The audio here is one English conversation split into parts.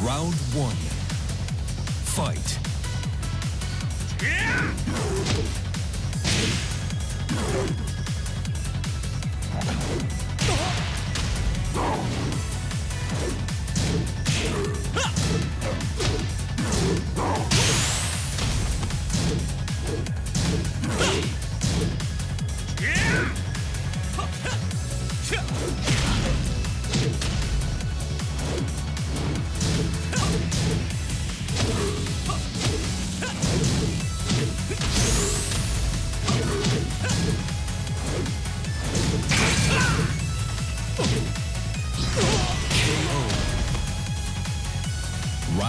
Round one. Fight.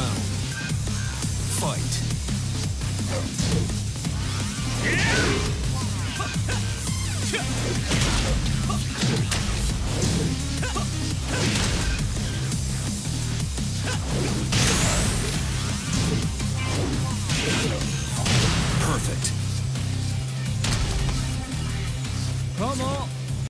round. Fight. Perfect. Come on.